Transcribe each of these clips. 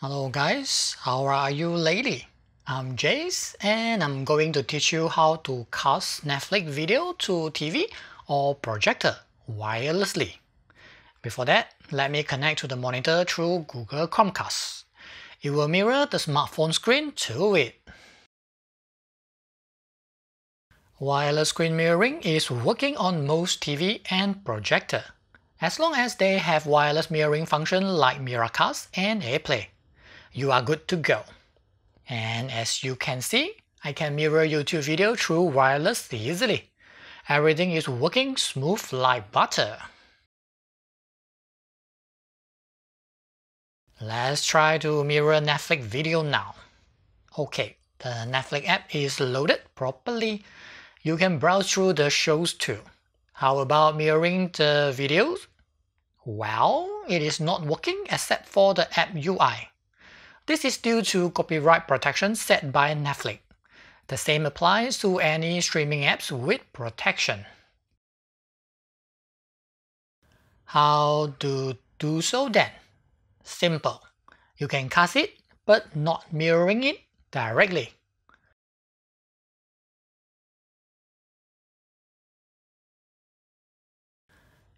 Hello guys, how are you lady? I'm Jayce and I'm going to teach you how to cast Netflix video to TV or projector wirelessly. Before that, let me connect to the monitor through Google Chromecast. It will mirror the smartphone screen to it. Wireless screen mirroring is working on most TV and projector, as long as they have wireless mirroring function like Miracast and AirPlay. You are good to go. And as you can see, I can mirror YouTube video through wireless easily. Everything is working smooth like butter. Let's try to mirror Netflix video now. Okay, the Netflix app is loaded properly you can browse through the shows too. How about mirroring the videos? Well, it is not working except for the app UI. This is due to copyright protection set by Netflix. The same applies to any streaming apps with protection. How to do so then? Simple. You can cast it, but not mirroring it directly.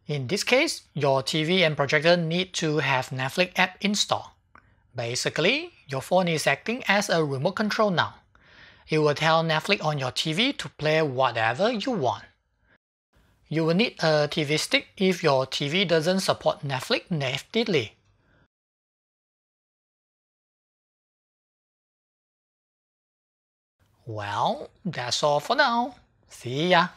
In this case, your TV and projector need to have Netflix app installed. Basically, your phone is acting as a remote control now. It will tell Netflix on your TV to play whatever you want. You will need a TV stick if your TV doesn't support Netflix natively. Well, that's all for now. See ya!